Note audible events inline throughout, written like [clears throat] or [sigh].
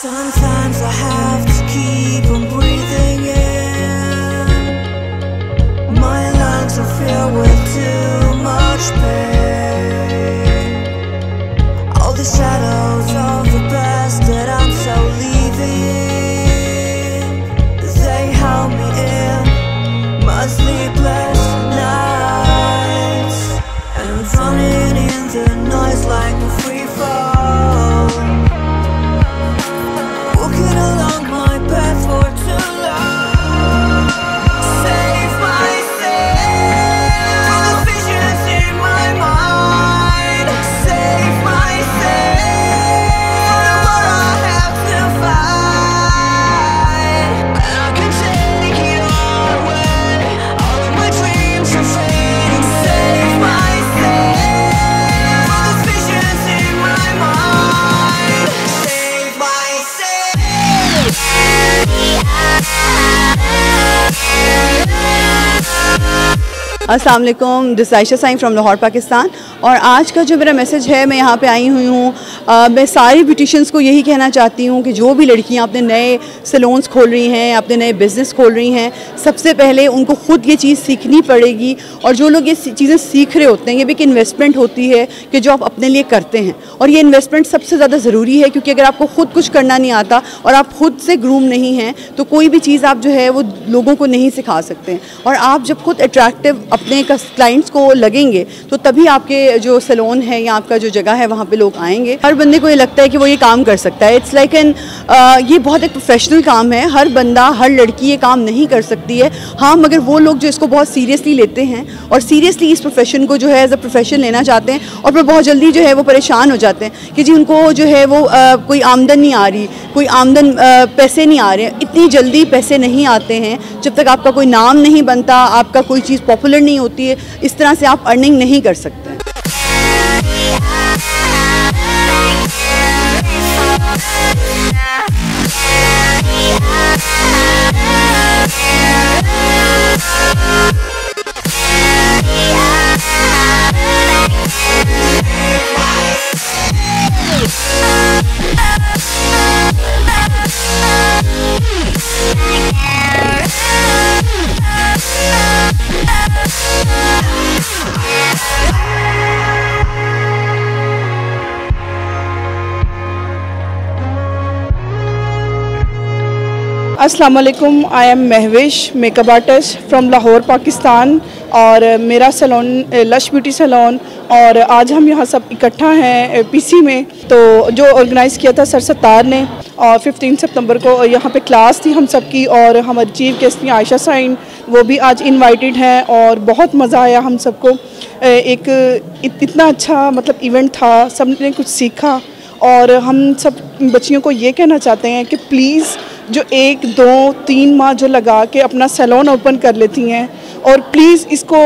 Sometimes I have to keep Assalamualaikum. this is Aisha Sain from Lahore, Pakistan. और आज का जो मेरा मैसेज है, मैं यहाँ पे आई हुई हूँ। मैं सारी ब्यूटिशंस को यही कहना चाहती हूँ कि जो भी लड़कियाँ अपने नए सलोन्स खोल रही हैं, अपने नए बिज़नेस खोल रही हैं, सबसे पहले उनको ख़ुद ये चीज़ सीखनी पड़ेगी और जो लोग ये चीज़ें सीख रहे होते हैं, ये भी एक इन्वेस्टमेंट होती है कि जो आप अपने लिए करते हैं। और ये इन्वेस्टमेंट सबसे ज़्यादा ज़रूरी है क्योंकि अगर आपको ख़ुद कुछ करना नहीं आता और आप खुद से ग्रूम नहीं हैं तो कोई भी चीज़ आप जो है, वो लोगों को नहीं सिखा सकते हैं। और आप जब खुद अट्रैक्टिव अपने क्लाइंट्स को लगेंगे तो तभी आपके जो सलोन है या आपका जो जगह है वहाँ पे लोग आएँगे। हर बंदे को ये लगता है कि वो ये काम कर सकता है। इट्स लाइक एन ये बहुत एक प्रोफेशनल काम है। हर बंदा हर लड़की ये काम नहीं कर सकती है। हाँ मगर वो लोग जो इसको बहुत सीरियसली लेते हैं और सीरियसली इस प्रोफेशन को जो है एज अ प्रोफेशन लेना चाहते हैं और फिर बहुत जल्दी जो है वो परेशान हो जाते हैं कि जी उनको जो है वो अ, कोई आमदन नहीं आ रही कोई आमदन अ, पैसे नहीं आ रहे इतनी जल्दी पैसे नहीं आते हैं जब तक आपका कोई नाम नहीं बनता आपका कोई चीज़ पॉपुलर नहीं होती है इस तरह से आप अर्निंग नहीं कर सकते। हैं अस्सलाम वालेकुम I am Mahvish makeup artist from Lahore Pakistan और मेरा सैलून लश ब्यूटी सैलून और आज हम यहाँ सब इकट्ठा हैं पीसी में। तो जो ऑर्गेनाइज़ किया था सर सत्तार ने, और 15 सितंबर को यहाँ पे क्लास थी हम सब की, और हमारी चीफ गेस्ट थी आयशा साइन वो भी आज इनवाइटेड हैं, और बहुत मज़ा आया हम सबको। एक, इत- इतना अच्छा मतलब इवेंट था सबने कुछ सीखा, और हम सब बच्चियों को ये कहना चाहते हैं कि प्लीज़ जो एक, दो, तीन माह जो लगा के अपना सैलून ओपन कर लेती हैं और प्लीज़ इसको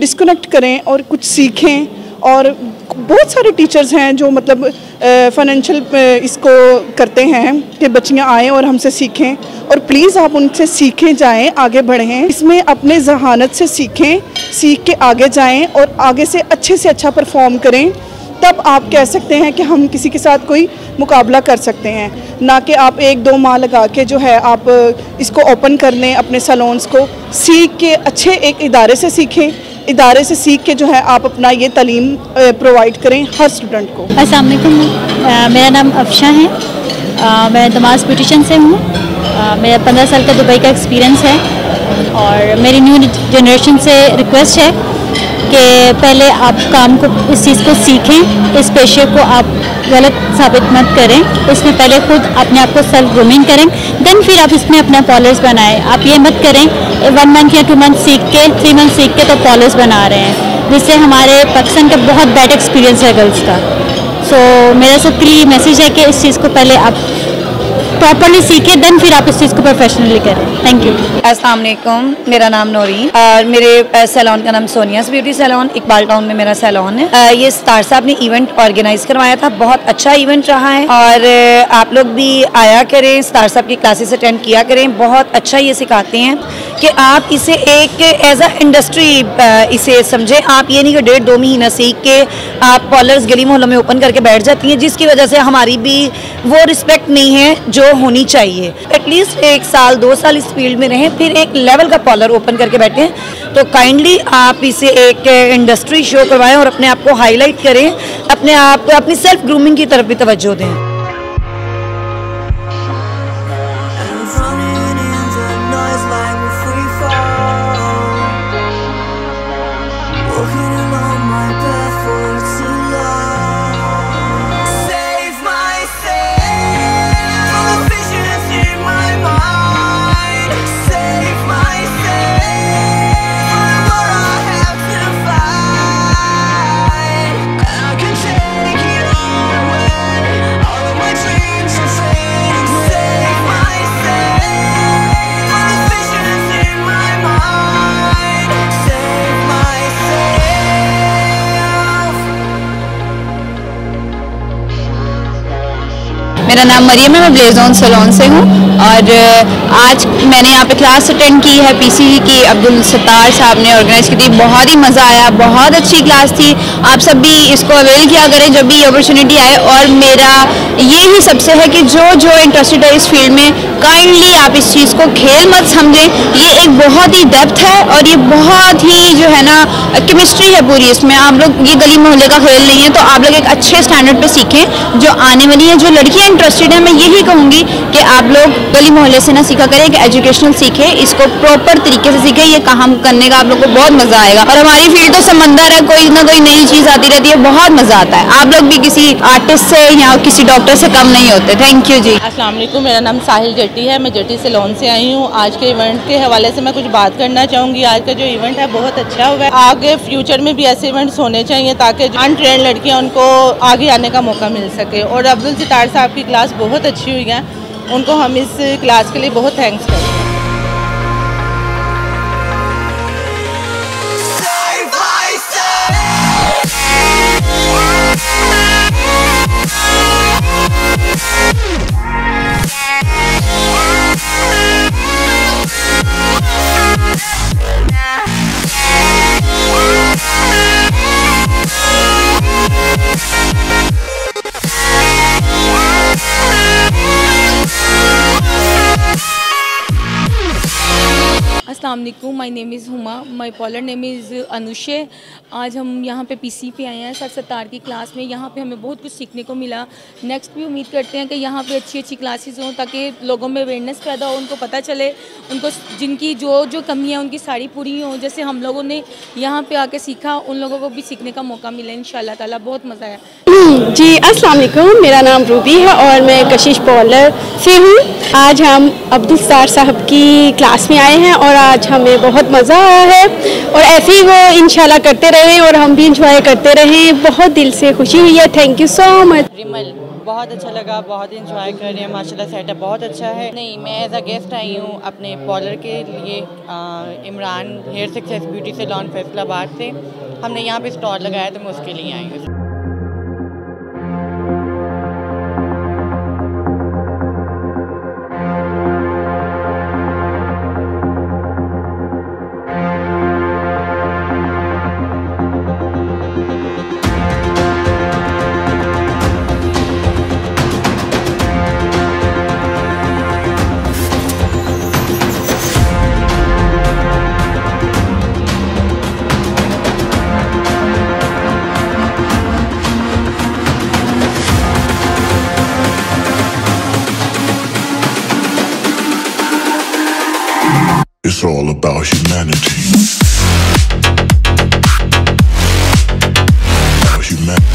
डिस्कनेक्ट करें और कुछ सीखें और बहुत सारे टीचर्स हैं जो मतलब फाइनेंशियल इसको करते हैं कि बच्चियाँ आएँ और हमसे सीखें और प्लीज़ आप उनसे सीखें जाएँ, आगे बढ़ें। इसमें अपने जहानत से सीखें, सीख के आगे जाएँ और आगे से अच्छे से अच्छा परफॉर्म करें। तब आप कह सकते हैं कि हम किसी के साथ कोई मुकाबला कर सकते हैं। ना कि आप एक दो माह लगा के जो है आप इसको ओपन कर लें अपने सलोन्स को सीख के अच्छे एक इदारे से सीखें। इदारे से सीख के जो है आप अपना ये तलीम प्रोवाइड करें हर स्टूडेंट को। वालेकुम मेरा नाम अफशा है। अ, मैं दमास ब्यूटिशन से हूँ। मेरा पंद्रह साल का दुबई का एक्सपीरियंस है। और मेरी न्यू जनरेशन से रिक्वेस्ट है कि पहले आप काम को इस चीज़ को सीखें इस पेशे को आप गलत साबित मत करें इसमें पहले खुद अपने आप को सेल्फ ग्रूमिंग करें देन फिर आप इसमें अपना पॉलिश बनाएँ। आप ये मत करें वन मंथ या टू मंथ सीख के थ्री मंथ सीख के तो पॉलिश बना रहे हैं। जिससे हमारे पाकिस्तान का बहुत बैड एक्सपीरियंस है गर्ल्स का। सो so, मेरा सबके लिए मैसेज है कि इस चीज़ को पहले आप प्रॉपरली सीखें देन फिर आप इस चीज़ को प्रोफेशनली करें। थैंक यू अस्सलाम वालेकुम मेरा नाम नौरीन और मेरे सैलून का नाम Sonia's beauty salon Iqbal town में मेरा सैलॉन है। अ, ये स्टार साहब ने इवेंट ऑर्गेनाइज करवाया था। बहुत अच्छा इवेंट रहा है। और आप लोग भी आया करें स्टार साहब की क्लासेस अटेंड किया करें। बहुत अच्छा ये सिखाते हैं कि आप इसे एक एज अ इंडस्ट्री इसे समझें। आप ये नहीं कि डेढ़ दो महीना सीख के आप पॉलर्स गली मोहल्लों में ओपन करके बैठ जाती हैं जिसकी वजह से हमारी भी वो रिस्पेक्ट नहीं है जो होनी चाहिए। एटलीस्ट एक साल दो साल इस फ़ील्ड में रहें, फिर एक लेवल का पॉलर ओपन करके बैठे तो काइंडली आप इसे एक इंडस्ट्री शो करवाएँ और अपने आप को हाईलाइट करें, अपने आप अपनी सेल्फ ग्रूमिंग की तरफ़ भी तवज्जो दें। मेरा नाम मरियम है, मैं ब्लेजोन सलोन से हूँ और आज मैंने यहाँ पे क्लास अटेंड की है पीसीई की अब्दुल सत्तार साहब ने ऑर्गेनाइज की थी। बहुत ही मज़ा आया, बहुत अच्छी क्लास थी। आप सब भी इसको अवेल किया करें जब भी अपॉर्चुनिटी आए और मेरा ये ही सबसे है कि जो जो इंटरेस्टेड है इस फ़ील्ड में काइंडली आप इस चीज़ को खेल मत समझें। ये एक बहुत ही डेप्थ है और ये बहुत ही जो है ना केमिस्ट्री है पूरी इसमें। आप लोग, ये गली मोहल्ले का खेल नहीं है तो आप लोग एक अच्छे स्टैंडर्ड पे सीखें, जो आने वाली है, जो लड़कियाँ इंटरेस्टेड हैं, मैं यही कहूँगी कि आप लोग गली मोहल्ले से ना सीखा करें कि एजुकेशनल सीखें, इसको प्रॉपर तरीके से सीखें, ये काम करने का आप लोग को बहुत मज़ा आएगा। और हमारी फ़ील्ड तो समंदर है, कोई ना कोई नई चीज़ आती रहती है, बहुत मज़ा आता है। आप लोग भी किसी आर्टिस्ट से या किसी डॉक्टर से कम नहीं होते थैंक यू जी। वालेकुम, मेरा नाम साहिल जट्टी है, मैं जट्टी से लोन से आई हूँ। आज के इवेंट के हवाले से मैं कुछ बात करना चाहूँगी। आज का जो इवेंट है, बहुत अच्छा हुआ है। आगे फ्यूचर में भी ऐसे इवेंट्स होने चाहिए ताकि अनट्रेन लड़कियाँ, उनको आगे आने का मौका मिल सके। और अब्दुल सितार साहब की क्लास बहुत अच्छी हुई है। उनको हम इस क्लास के लिए बहुत थैंक्स करें वालेकुम my name is Huma my parlour name is Anushe आज हम यहाँ पे पीसी पे आए हैं, सर सत्तार की क्लास में। यहाँ पे हमें बहुत कुछ सीखने को मिला। नेक्स्ट भी उम्मीद करते हैं कि यहाँ पे अच्छी अच्छी क्लासेस हों, ताकि लोगों में अवेयरनेस पैदा हो, उनको पता चले। उनको जिनकी जो जो कमियाँ उनकी सारी पूरी हों। जैसे हम लोगों ने यहाँ पे आके सीखा, उन लोगों को भी सीखने का मौका मिला इन ताला। बहुत मज़ा आया। [clears throat] जी वालेकुम। मेरा नाम रूबी है और मैं कशिश पॉलर से हूँ। आज हम अब्दुल सत्तार साहब की क्लास में आए हैं और आज हमें बहुत मज़ा आया है। और ऐसे ही वो, इंशाल्लाह करते रहें। और हम भी इंजॉय करते रहे। बहुत दिल से खुशी हुई है। Thank you so much Rimal, बहुत अच्छा लगा, बहुत इंजॉय कर रहे हैं। माशाल्लाह सेटअप बहुत अच्छा है। नहीं, मैं एज अ गेस्ट आई हूँ अपने पॉलर के लिए Imran hair success beauty salon Faisalabad से। हमने यहाँ पे स्टॉल लगाया तो मैं उसके लिए आई हूँ। It's all about humanity. About humanity.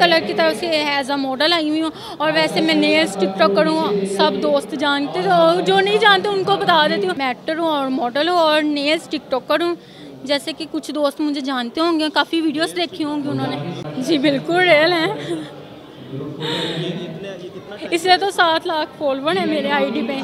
तरफ़ से एज अ मॉडल आई हुई हूँ। और वैसे मैं नेल्स टिकटॉक करूँ, सब दोस्त जानते तो जो नहीं जानते उनको बता देती हूँ। मैं एक्टर हूँ और मॉडल हूँ और नेल्स टिकटॉक करूँ। जैसे कि कुछ दोस्त मुझे जानते होंगे, काफ़ी वीडियोस देखी होंगी उन्होंने। जी, बिल्कुल रियल हैं। इसलिए तो सात लाख फॉलोवर है मेरे आईडी पे।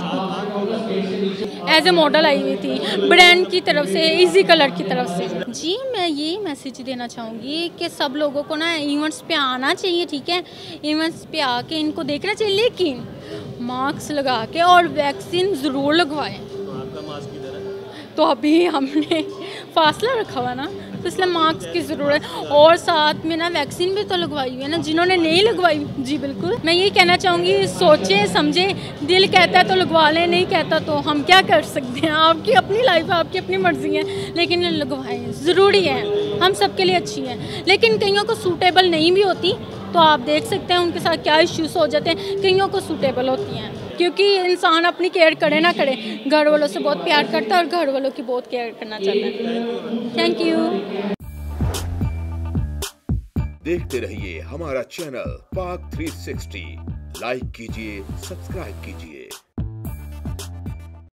एज ए मॉडल आई हुई थी ब्रांड की तरफ़ से इजी कलर की तरफ़ से। जी मैं यही मैसेज देना चाहूँगी कि सब लोगों को ना इवेंट्स पे आना चाहिए ठीक है? इवेंट्स पे आके इनको देखना चाहिए लेकिन मास्क लगा के और वैक्सीन ज़रूर लगवाएँ। तो अभी हमने फासला रखा हुआ ना तो इसलिए मास्क की ज़रूरत और साथ में ना वैक्सीन भी तो लगवाई हुई है ना, जिन्होंने नहीं लगवाई, जी बिल्कुल। मैं ये कहना चाहूँगी, सोचें, समझें, दिल कहता है तो लगवा लें, नहीं कहता तो हम क्या कर सकते हैं? आपकी अपनी लाइफ है, आपकी अपनी मर्ज़ी है, लेकिन लगवाएँ, ज़रूरी है। हम सबके लिए अच्छी है। लेकिन कईयों को सूटेबल नहीं भी होती तो आप देख सकते हैं, उनके साथ क्या इश्यूज़ हो जाते हैं। कईयों को सूटेबल होती हैं। क्योंकि इंसान अपनी केयर करे ना करे। घर वालों से बहुत प्यार करता है और घर वालों की बहुत केयर करना चाहता है। थैंक यू देखते रहिए हमारा चैनल पाक 360 लाइक कीजिए सब्सक्राइब कीजिए।